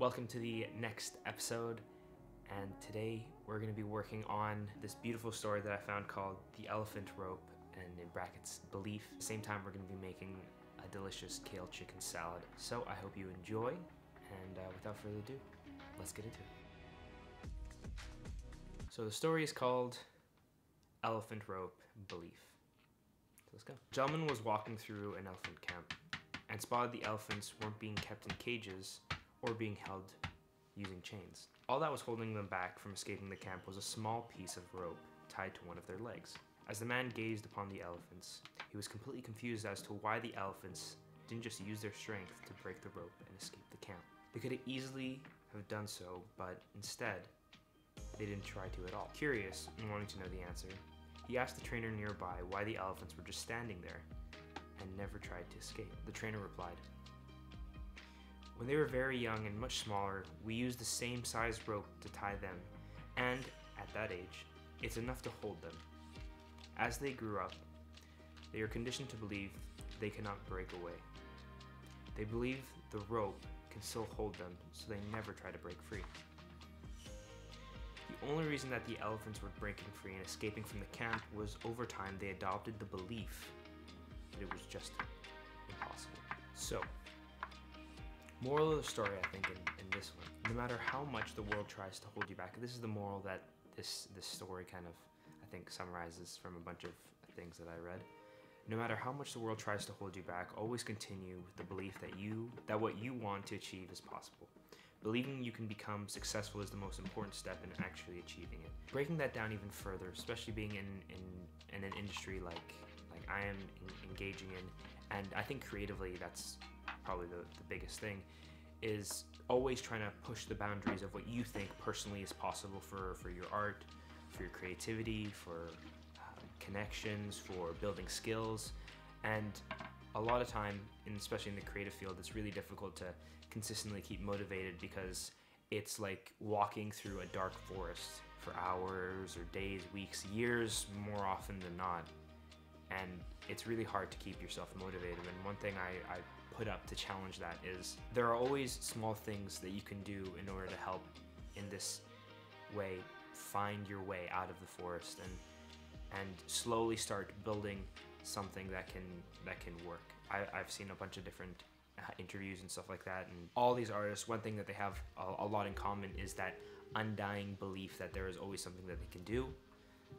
Welcome to the next episode, and today we're going to be working on this beautiful story that I found called The Elephant Rope, and in brackets, Belief. At the same time, we're going to be making a delicious kale chicken salad. So I hope you enjoy, and uh, without further ado, let's get into it. So the story is called Elephant Rope Belief. So let's go. Gentleman was walking through an elephant camp and spotted the elephants weren't being kept in cages or being held using chains. All that was holding them back from escaping the camp was a small piece of rope tied to one of their legs. As the man gazed upon the elephants, he was completely confused as to why the elephants didn't just use their strength to break the rope and escape the camp. They could have easily have done so, but instead, they didn't try to at all. Curious and wanting to know the answer, he asked the trainer nearby why the elephants were just standing there and never tried to escape. The trainer replied, When they were very young and much smaller, we used the same size rope to tie them, and at that age, it's enough to hold them. As they grew up, they are conditioned to believe they cannot break away. They believe the rope can still hold them, so they never try to break free. The only reason that the elephants were breaking free and escaping from the camp was over time they adopted the belief that it was just impossible. So, moral of the story, I think, in, in this one, no matter how much the world tries to hold you back, this is the moral that this, this story kind of, I think, summarizes from a bunch of things that I read. No matter how much the world tries to hold you back, always continue with the belief that you that what you want to achieve is possible. Believing you can become successful is the most important step in actually achieving it. Breaking that down even further, especially being in, in, in an industry like like I am in, engaging in, and I think creatively that's probably the, the biggest thing, is always trying to push the boundaries of what you think personally is possible for, for your art, for your creativity, for um, connections, for building skills. And a lot of time, and especially in the creative field, it's really difficult to consistently keep motivated because it's like walking through a dark forest for hours or days, weeks, years more often than not. And it's really hard to keep yourself motivated. And one thing I, I put up to challenge that is there are always small things that you can do in order to help in this way find your way out of the forest and and slowly start building something that can that can work. I, I've seen a bunch of different uh, interviews and stuff like that, and all these artists, one thing that they have a, a lot in common is that undying belief that there is always something that they can do,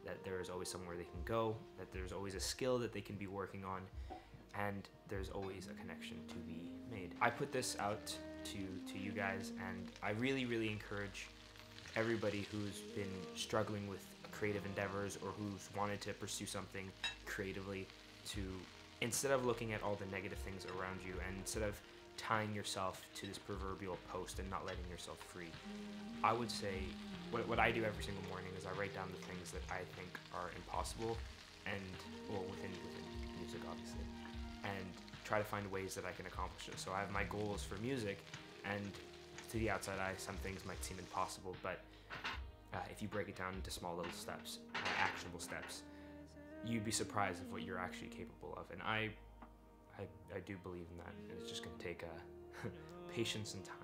that there is always somewhere they can go, that there's always a skill that they can be working on, and there's always a connection to be made. I put this out to to you guys, and I really really encourage everybody who's been struggling with creative endeavors or who's wanted to pursue something creatively to instead of looking at all the negative things around you and instead of tying yourself to this proverbial post and not letting yourself free i would say what, what i do every single morning is i write down the things that i think are impossible and well within, within music obviously and try to find ways that i can accomplish it so i have my goals for music and to the outside eye, some things might seem impossible, but uh, if you break it down into small little steps, uh, actionable steps, you'd be surprised of what you're actually capable of. And I, I, I do believe in that. It's just gonna take uh, patience and time.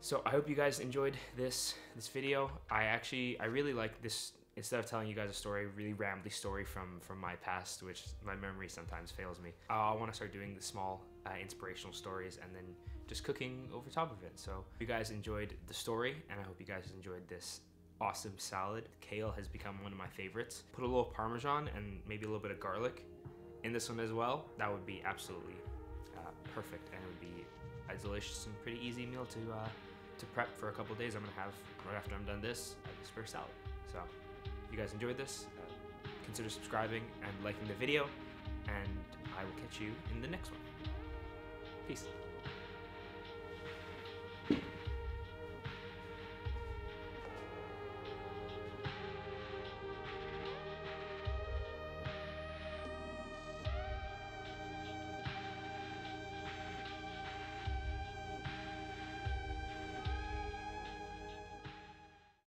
So I hope you guys enjoyed this this video. I actually I really like this instead of telling you guys a story, really rambly story from from my past, which my memory sometimes fails me. Uh, I want to start doing the small uh, inspirational stories and then just cooking over top of it. So you guys enjoyed the story, and I hope you guys enjoyed this awesome salad. Kale has become one of my favorites. Put a little Parmesan and maybe a little bit of garlic in this one as well. That would be absolutely uh, perfect, and it would be a delicious and pretty easy meal to uh, to prep for a couple days. I'm gonna have right after I'm done this, a spare salad. So if you guys enjoyed this, uh, consider subscribing and liking the video, and I will catch you in the next one. Peace.